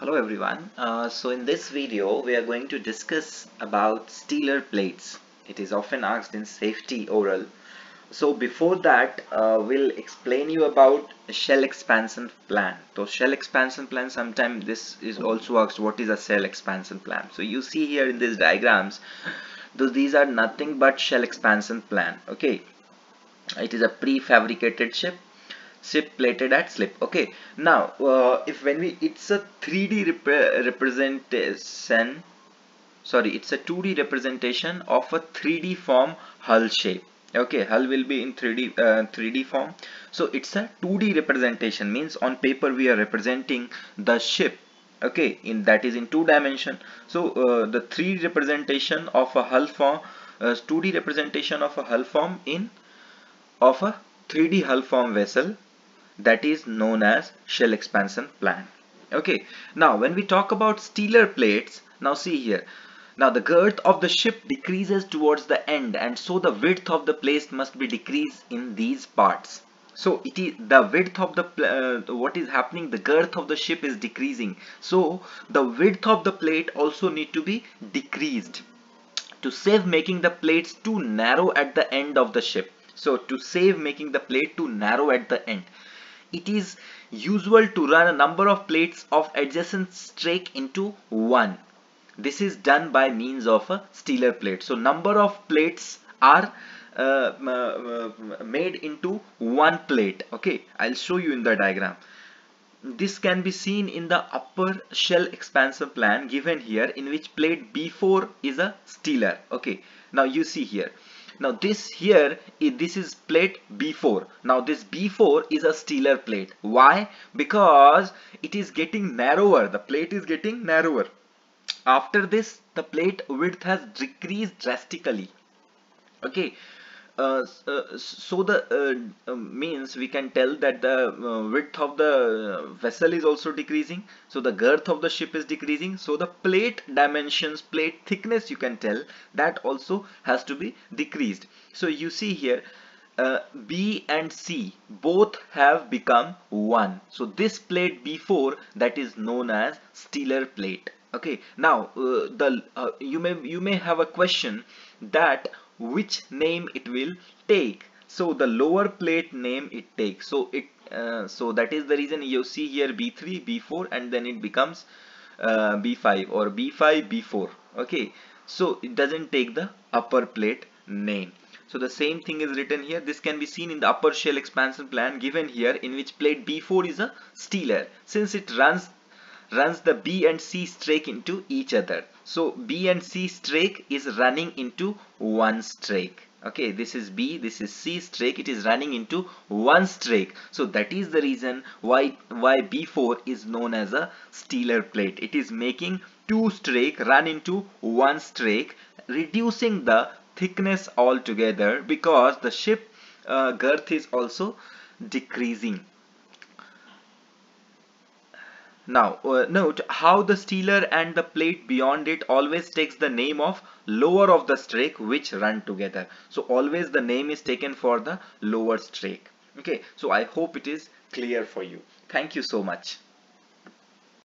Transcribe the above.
Hello everyone. Uh, so in this video we are going to discuss about Stealer plates. It is often asked in safety oral. So before that uh, we'll explain you about shell expansion plan. So shell expansion plan sometime this is also asked what is a shell expansion plan. So you see here in these diagrams those these are nothing but shell expansion plan. Okay. It is a prefabricated ship ship plated at slip. Okay. Now uh, if when we it's a 3d rep representation sorry it's a 2d representation of a 3d form hull shape. Okay. Hull will be in 3d uh, 3d form. So it's a 2d representation. Means on paper we are representing the ship. Okay. In that is in two dimension. So uh, the 3d representation of a hull form uh, 2d representation of a hull form in of a 3d hull form vessel that is known as shell expansion plan. Okay now when we talk about Stealer plates now see here. Now the girth of the ship decreases towards the end and so the width of the plate must be decreased in these parts. So it is the width of the uh, what is happening the girth of the ship is decreasing. So the width of the plate also need to be decreased to save making the plates too narrow at the end of the ship. So to save making the plate too narrow at the end it is usual to run a number of plates of adjacent strake into one. This is done by means of a Stealer plate. So number of plates are uh, uh, made into one plate. Okay, I'll show you in the diagram. This can be seen in the upper shell expansion plan given here in which plate B4 is a Stealer. Okay, now you see here now this here this is plate b4 now this b4 is a Stealer plate. Why? Because it is getting narrower. The plate is getting narrower. After this the plate width has decreased drastically. Okay uh, uh, so the uh, um, means we can tell that the uh, width of the vessel is also decreasing. So the girth of the ship is decreasing. So the plate dimensions plate thickness you can tell that also has to be decreased. So you see here uh, B and C both have become one. So this plate B4 that is known as Stealer plate. Okay now uh, the uh, you may you may have a question that which name it will take. So the lower plate name it takes. So it uh, so that is the reason you see here b3 b4 and then it becomes uh, b5 or b5 b4 okay. So it doesn't take the upper plate name. So the same thing is written here. This can be seen in the upper shell expansion plan given here in which plate b4 is a Stealer. Since it runs runs the B and C strake into each other. So B and C strake is running into one strake. Okay, this is B, this is C strake, it is running into one strake. So that is the reason why, why B4 is known as a Stealer plate. It is making two strake run into one strake, reducing the thickness altogether because the ship uh, girth is also decreasing now uh, note how the Stealer and the plate beyond it always takes the name of lower of the strake which run together. So always the name is taken for the lower strake. Okay, so I hope it is clear for you. Thank you so much.